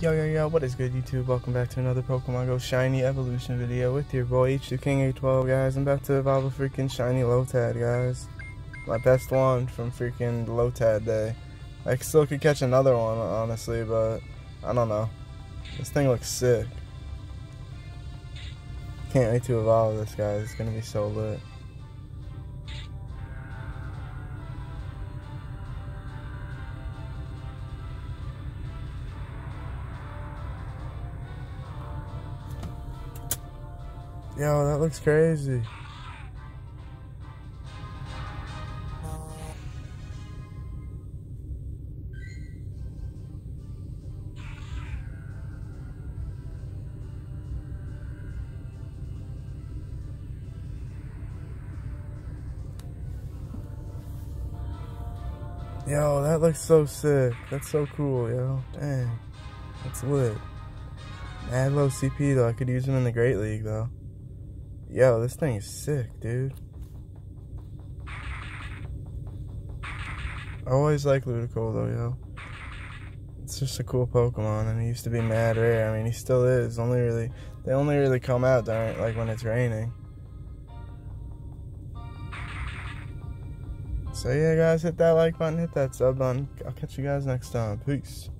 Yo, yo, yo, what is good, YouTube? Welcome back to another Pokemon Go Shiny Evolution video with your boy H2 King 812, guys. I'm about to evolve a freaking shiny Lotad, guys. My best one from freaking Lotad day. I still could catch another one, honestly, but I don't know. This thing looks sick. Can't wait to evolve this, guys. It's gonna be so lit. Yo, that looks crazy. Yo, that looks so sick. That's so cool, yo. Dang. That's lit. Mad low CP though. I could use him in the Great League though. Yo, this thing is sick, dude. I always like Ludicolo though, yo. It's just a cool Pokemon, and he used to be mad rare. I mean, he still is. Only really, they only really come out during like when it's raining. So yeah, guys, hit that like button, hit that sub button. I'll catch you guys next time. Peace.